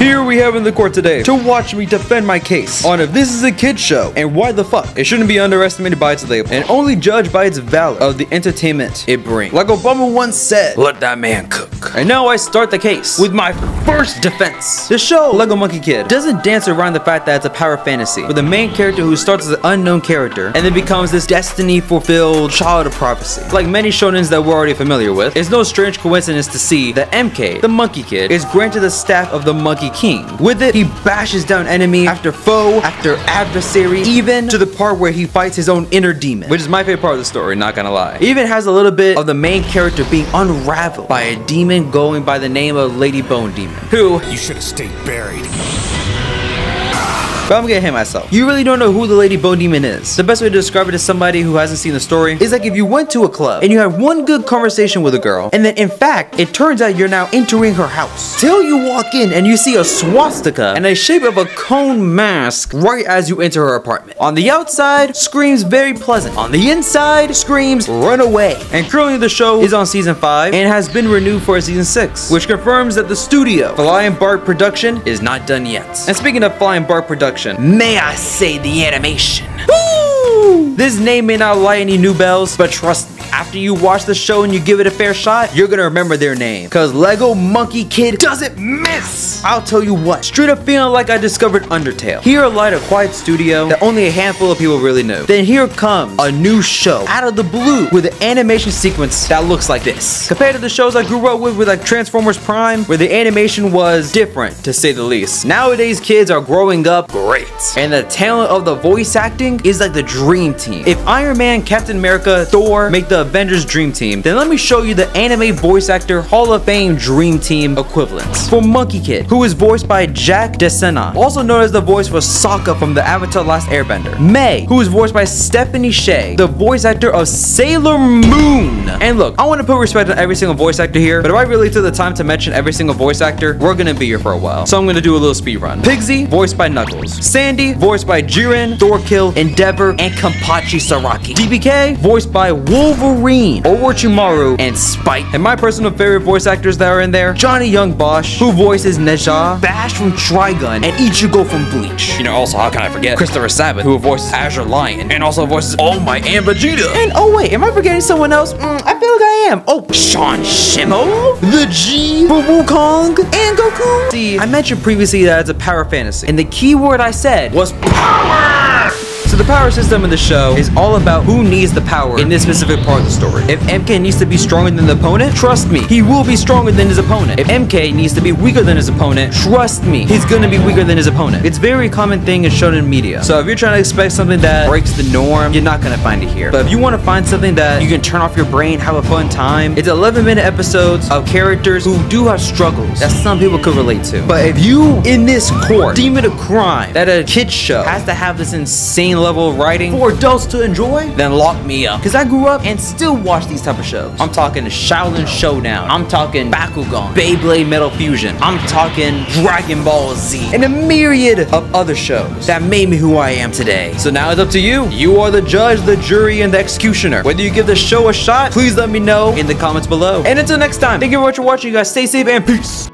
Here we have in the court today to watch me defend my case on if this is a kid show and why the fuck it shouldn't be underestimated by its label and only judged by its value of the entertainment it brings. Like Obama once said, let that man cook. And now I start the case with my first defense. The show Lego Monkie Kid doesn't dance around the fact that it's a power fantasy with a main character who starts as an unknown character and then becomes this destiny fulfilled child of prophecy. Like many shonens that we're already familiar with, it's no strange coincidence to see that MK, the Monkie Kid, is granted the staff of the Monkey King. With it, he bashes down enemy after foe after adversary, even to the part where he fights his own inner demon, which is my favorite part of the story, not gonna lie. It even has a little bit of the main character being unraveled by a demon going by the name of Lady Bone Demon, who You should have stayed buried. But I'm gonna hit myself. You really don't know who the Lady Bone Demon is. The best way to describe it to somebody who hasn't seen the story is like if you went to a club and you had one good conversation with a girl, and then in fact, it turns out you're now entering her house. Till you walk in and you see a swastika and a shape of a cone mask right as you enter her apartment. On the outside, screams very pleasant. On the inside, screams run away. And currently the show is on season 5 and has been renewed for season 6, which confirms that the studio, Flying Bark Production, is not done yet. And speaking of Flying Bark Production, may I say the animation. Woo! This name may not light any new bells, but trust me, after you watch the show and you give it a fair shot, you're gonna remember their name. Cause Lego Monkie Kid doesn't miss! I'll tell you what, straight up feeling like I discovered Undertale. Here a light a quiet studio that only a handful of people really knew. Then here comes a new show out of the blue with an animation sequence that looks like this. Compared to the shows I grew up with, with like Transformers Prime, where the animation was different to say the least. Nowadays kids are growing up great. And the talent of the voice acting is like the dream team. If Iron Man, Captain America, Thor make the Avengers dream team, then let me show you the anime voice actor Hall of Fame dream team equivalents. For Monkie Kid, who is voiced by Jack DeSena, also known as the voice for Sokka from the Avatar Last Airbender. Mei, who is voiced by Stephanie Sheh, the voice actor of Sailor Moon. And look, I want to put respect on every single voice actor here, but if I really took the time to mention every single voice actor, we're gonna be here for a while. So I'm gonna do a little speed run. Pigsy, voiced by Knuckles. Sandy, voiced by Jiren, Thorkell, Endeavor, and Kenpachi Zaraki. DBK, voiced by Wolverine, Orochimaru, and Spike. And my personal favorite voice actors that are in there, Johnny Yong Bosch, who voices Nezha, Vash from Trigun, and Ichigo from Bleach. You know, also, how can I forget Christopher Sabat, who voices Azure Lion, and also voices All Might and Vegeta. And oh wait, am I forgetting someone else? Mm, I feel like I am. Oh, Sean Schemmel, the G for Wukong, and Goku. See, I mentioned previously that it's a power fantasy, and the key word I said was power. So the power system in the show is all about who needs the power in this specific part of the story. If MK needs to be stronger than the opponent, trust me, he will be stronger than his opponent. If MK needs to be weaker than his opponent, trust me, he's gonna be weaker than his opponent. It's very common thing in shonen media. So if you're trying to expect something that breaks the norm, you're not gonna find it here. But if you want to find something that you can turn off your brain, have a fun time, it's 11 minute episodes of characters who do have struggles that some people could relate to. But if you in this court deem it a crime that a kid show has to have this insane level of writing for adults to enjoy, then lock me up. Cause I grew up and still watch these type of shows. I'm talking Xiaolin Showdown. I'm talking Bakugan, Beyblade Metal Fusion. I'm talking Dragon Ball Z, and a myriad of other shows that made me who I am today. So now it's up to you. You are the judge, the jury, and the executioner. Whether you give the show a shot, please let me know in the comments below. And until next time, thank you very much for watching. You guys stay safe and peace.